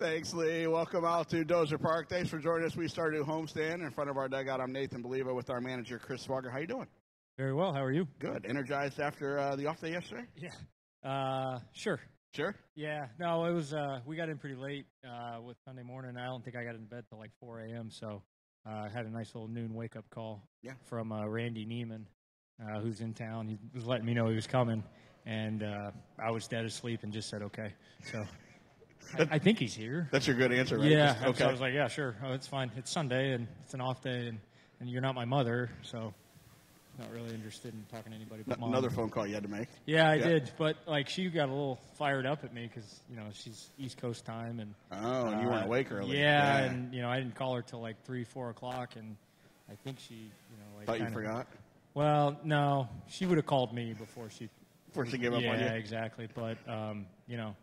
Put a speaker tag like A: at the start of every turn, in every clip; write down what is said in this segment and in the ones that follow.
A: Thanks, Lee. Welcome out to Dozer Park. Thanks for joining us. We started a new homestand in front of our dugout. I'm Nathan Baliva with our manager, Chris Swauger. How you doing?
B: Very well. How are you?
A: Good. Energized after uh, the off day yesterday?
B: Yeah. Uh, sure.
A: Sure.
B: Yeah. No, it was. Uh, we got in pretty late uh, with Sunday morning. I don't think I got in bed till like 4 a.m. So uh, I had a nice little noon wake up call.
A: Yeah.
B: From uh, Randy Neiman, uh, who's in town. He was letting me know he was coming, and uh, I was dead asleep and just said okay. So. I, I think he's here.
A: That's your good answer, right?
B: Yeah.
A: Just- Okay.
B: So I was like, yeah, sure. Oh, it's fine. It's Sunday and it's an off day, and, and you're not my mother, so not really interested in talking to anybody but.
A: Another phone call you had to make.
B: Yeah, I
A: Yeah.
B: did, but like she got a little fired up at me because you know she's East Coast time and
A: Oh, and you weren't
B: uh,
A: awake early.
B: Yeah, and you know I didn't call her till like three, four o'clock, and I think she, you know, like
A: Thought you forgot
B: Well, no, she would have called me before she.
A: before she gave up
B: yeah,
A: on you.
B: Yeah, exactly. But um, you know,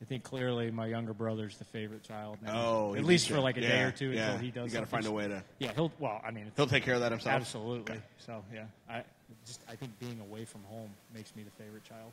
B: I think clearly my younger brother's the favorite child now.
A: Oh,
B: at least for like a day or two
A: yeah.
B: until he does.
A: You got to find a way to.
B: Yeah, he'll. Well, I mean,
A: He'll take care of that himself.
B: Absolutely.
A: Okay.
B: So yeah, I just I think being away from home makes me the favorite child.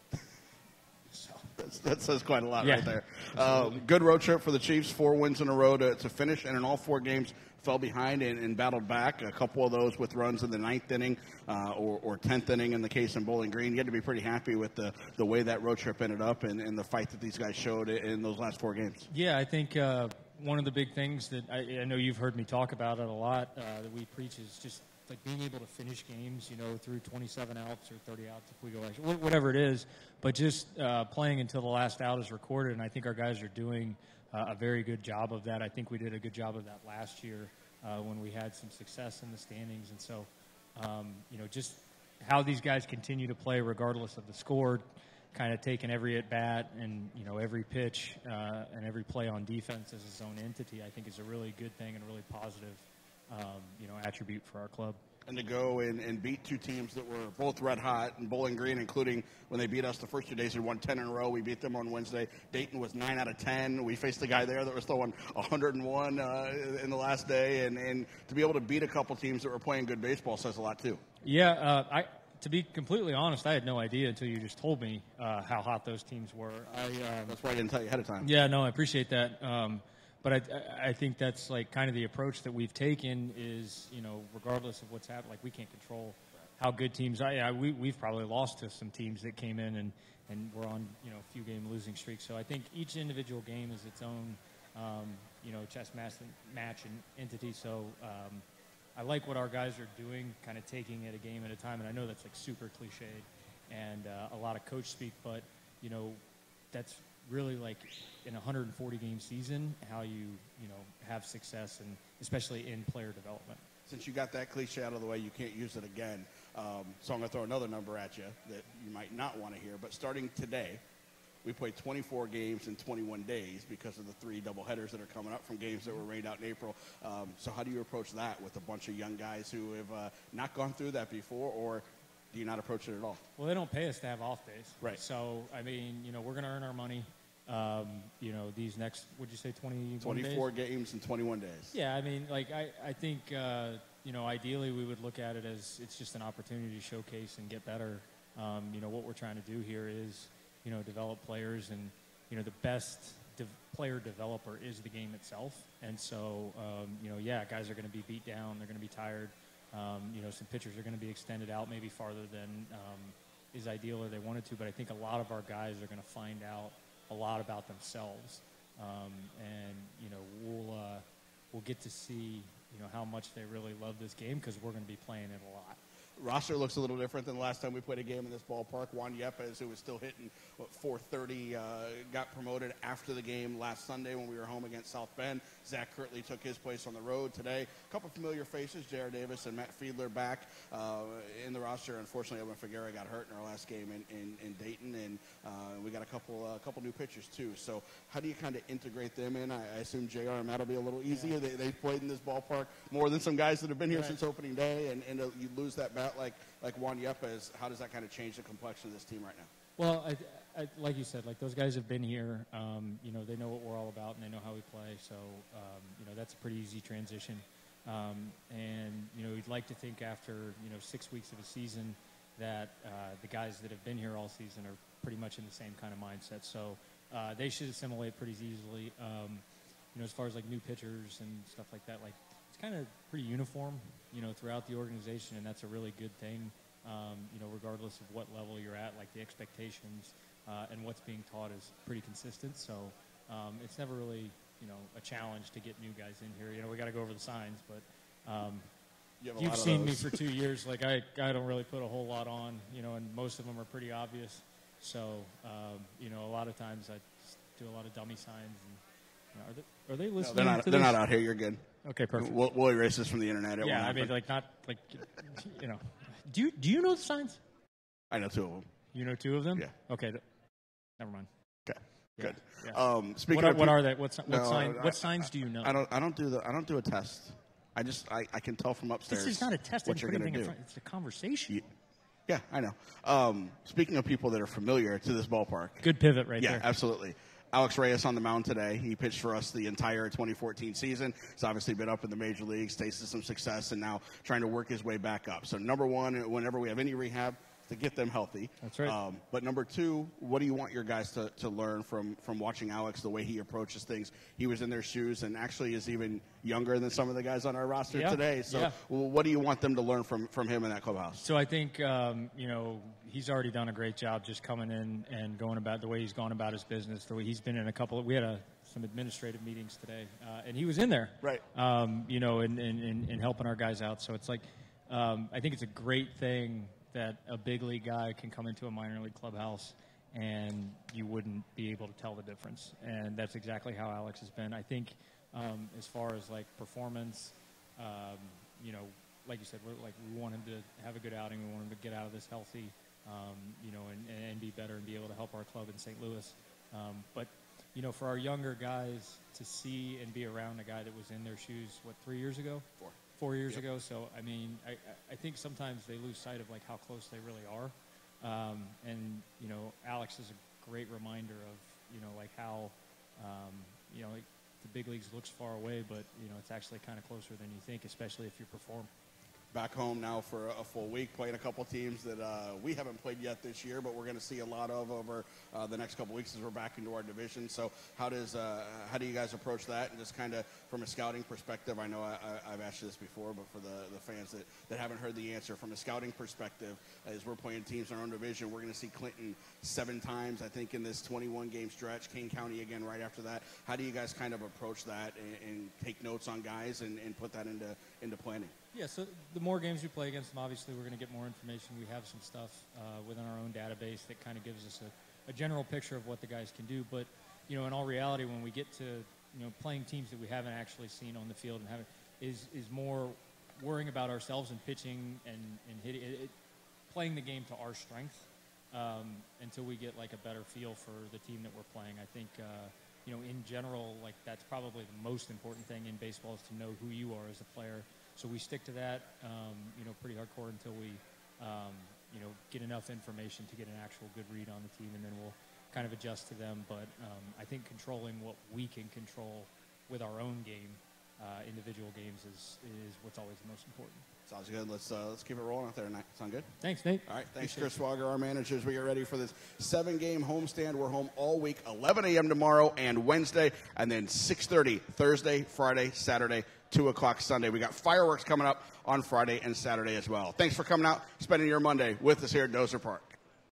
B: So
A: That's, that says quite a lot
B: Yeah.
A: right there. Um, good road trip for the Chiefs. Four wins in a row to, to finish, and in all four games fell behind and, and battled back. A couple of those with runs in the ninth inning uh, or, or tenth inning in the case in Bowling Green. You had to be pretty happy with the, the way that road trip ended up and, and the fight that these guys showed in those last four games.
B: yeah, I think uh, one of the big things that I, I know you've heard me talk about it a lot uh, that we preach is just like being able to finish games, you know, through 27 outs or 30 outs if we go extra, whatever it is, but just uh, playing until the last out is recorded. And I think our guys are doing uh, a very good job of that. I think we did a good job of that last year uh, when we had some success in the standings. And so, um, you know, just how these guys continue to play regardless of the score, kind of taking every at bat and you know every pitch uh, and every play on defense as its own entity, I think is a really good thing and a really positive, um, you know, attribute for our club.
A: And to go and, and beat two teams that were both red hot and Bowling Green, including when they beat us the first two days, they won 10 in a row. We beat them on Wednesday. Dayton was 9 out of 10. We faced a guy there that was throwing 101 uh, in the last day. And, and to be able to beat a couple teams that were playing good baseball says a lot, too.
B: Yeah, uh, I to be completely honest, I had no idea until you just told me uh, how hot those teams were. I um,
A: That's why I didn't tell you ahead of time.
B: Yeah, no, I appreciate that. Um, but I, I- I think that's like kind of the approach that we've taken is, you know, regardless of what's happened, like we can't control how good teams are. Yeah, we, we've probably lost to some teams that came in and, and were on, you know, a few game losing streaks. So I think each individual game is its own, um, you know, chess match, match and entity. So um, I like what our guys are doing, kind of taking it a game at a time. And I know that's like super cliched and uh, a lot of coach speak, but, you know, that's really like in a 140 game season how you you know have success and especially in player development
A: Since you got that cliche out of the way, you can't use it again. Um, so I'm going to throw another number at you that you might not want to hear. But starting today, we played 24 games in 21 days because of the three doubleheaders that are coming up from games that were rained out in April. Um, so how do you approach that with a bunch of young guys who have uh, not gone through that before, or do you not approach it at all?
B: well they don't pay us to have off days
A: Right.
B: so i mean you know we're going to earn our money um, you know these next what would you say 20
A: 24 games in 21 days.
B: yeah i mean like i, I think uh, you know ideally we would look at it as it's just an opportunity to showcase and get better um, you know what we're trying to do here is you know develop players and you know the best de- player developer is the game itself and so um, you know yeah guys are going to be beat down they're going to be tired um, you know some pitchers are going to be extended out maybe farther than um, is ideal or they wanted to but i think a lot of our guys are going to find out a lot about themselves. Um, and you know we'll uh, we'll get to see you know how much they really love this game because we're going to be playing it a lot
A: roster looks a little different than the last time we played a game in this ballpark. Juan Yepez, who was still hitting what, 430, uh, got promoted after the game last Sunday when we were home against South Bend. Zach Kirtley took his place on the road today. A couple familiar faces, J.R. Davis and Matt Fiedler back uh, in the roster. Unfortunately, Owen Figuera got hurt in our last game in, in, in Dayton, and uh, we got a couple uh, couple new pitchers too. So how do you kind of integrate them in? I, I assume J.R. and Matt will be a little easier. They, they've played in this ballpark more than some guys that have been here
B: Right.
A: since opening day, and, and uh, you lose that like like Juan Yepez. How does that kind of change the complexion of this team right now?
B: Well, I, I, like you said, like those guys have been here. Um, you know, they know what we're all about and they know how we play. So, um, you know, that's a pretty easy transition. Um, and you know, we'd like to think after you know six weeks of a season that uh, the guys that have been here all season are pretty much in the same kind of mindset. So uh, they should assimilate pretty easily. Um, you know, as far as like new pitchers and stuff like that, like it's kind of pretty uniform, you know, throughout the organization, and that's a really good thing. Um, you know, regardless of what level you're at, like the expectations uh, and what's being taught is pretty consistent. So um, it's never really, you know, a challenge to get new guys in here. You know, we got to go over the signs, but um,
A: You have
B: you've seen me for two years. Like I, I don't really put a whole lot on, you know, and most of them are pretty obvious. So, um, you know, a lot of times I just do a lot of dummy signs. And are they are they
A: No,
B: listening?
A: they're not. They're
B: this?
A: not out here. You're good.
B: Okay, perfect.
A: We'll, we'll erase this from the internet. It
B: yeah, I mean, like not like, you know. Do you do you know the signs?
A: I know two of them.
B: You know two of them.
A: Yeah.
B: Okay. th- Never mind.
A: Okay,
B: Yeah,
A: good.
B: yeah.
A: Um, speaking
B: What are,
A: of
B: what
A: peop-
B: are they? What, what,
A: No,
B: sign,
A: I-
B: what signs do you know?
A: I don't. I don't do the. I don't do a test. I just. I, I can tell from upstairs.
B: this is not a test.
A: What you're going to do.
B: front. It's a conversation.
A: You- Yeah, I know. Um, speaking of people that are familiar to this ballpark,
B: Good pivot right
A: yeah,
B: there.
A: absolutely. Alex Reyes on the mound today. He pitched for us the entire 2014 season. He's obviously been up in the major leagues, tasted some success, and now trying to work his way back up. So, number one, whenever we have any rehab, to get them healthy.
B: That's right.
A: Um, but number two, what do you want your guys to, to learn from from watching Alex the way he approaches things? He was in their shoes and actually is even younger than some of the guys on our roster
B: Yeah,
A: today. So,
B: yeah.
A: well, what do you want them to learn from from him in that clubhouse?
B: So I think um, you know he's already done a great job just coming in and going about the way he's gone about his business. The way he's been in a couple. Of, we had a, some administrative meetings today, uh, and he was in there,
A: Right.
B: Um, you know, and, and, and, helping our guys out. So it's like um, I think it's a great thing that a big league guy can come into a minor league clubhouse and you wouldn't be able to tell the difference. And that's exactly how Alex has been. I think um, as far as like performance, um, you know, like you said, we're like we want him to have a good outing. We want him to get out of this healthy, um, you know, and, and be better and be able to help our club in St. Louis. Um, but you know, for our younger guys to see and be around a guy that was in their shoes, what three years ago?
A: Four.
B: Four years
A: Yep.
B: ago. So I mean, I, I- think sometimes they lose sight of like how close they really are. Um, and you know, Alex is a great reminder of you know like how um, you know like the big leagues looks far away, but you know it's actually kind of closer than you think, especially if you perform.
A: Back home now for a full week, playing a couple teams that uh, we haven't played yet this year, but we're going to see a lot of over uh, the next couple weeks as we're back into our division. So, how does uh, how do you guys approach that? And just kind of from a scouting perspective, I know I, I've asked you this before, but for the, the fans that, that haven't heard the answer, from a scouting perspective, as we're playing teams in our own division, we're going to see Clinton seven times, I think, in this 21 game stretch. Kane County again right after that. How do you guys kind of approach that and, and take notes on guys and, and put that into into planning?
B: Yeah, so the more games we play against them, obviously we're going to get more information. We have some stuff uh, within our own database that kind of gives us a, a general picture of what the guys can do. But you know, in all reality, when we get to you know playing teams that we haven't actually seen on the field and haven't is is more worrying about ourselves and pitching and and hitting it, it, playing the game to our strength um, until we get like a better feel for the team that we're playing. I think. Uh, you know, in general, like that's probably the most important thing in baseball is to know who you are as a player. So we stick to that, um, you know, pretty hardcore until we, um, you know, get enough information to get an actual good read on the team, and then we'll kind of adjust to them. But um, I think controlling what we can control with our own game, uh, individual games, is is what's always the most important.
A: Sounds good. Let's uh, let's keep it rolling out there tonight. Sound good?
B: Thanks, Nate.
A: All right. Thanks,
B: Appreciate
A: Chris Swauger, our managers. We get ready for this seven-game homestand. We're home all week, 11 a.m. tomorrow and Wednesday, and then 6:30 Thursday, Friday, Saturday, 2 o'clock Sunday. We got fireworks coming up on Friday and Saturday as well. Thanks for coming out, spending your Monday with us here at Dozer Park.